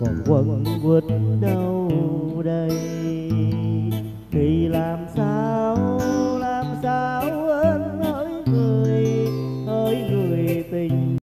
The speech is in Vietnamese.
còn quẩn quýt đâu đây? Thì làm sao làm sao anh hỡi người hỡi người tình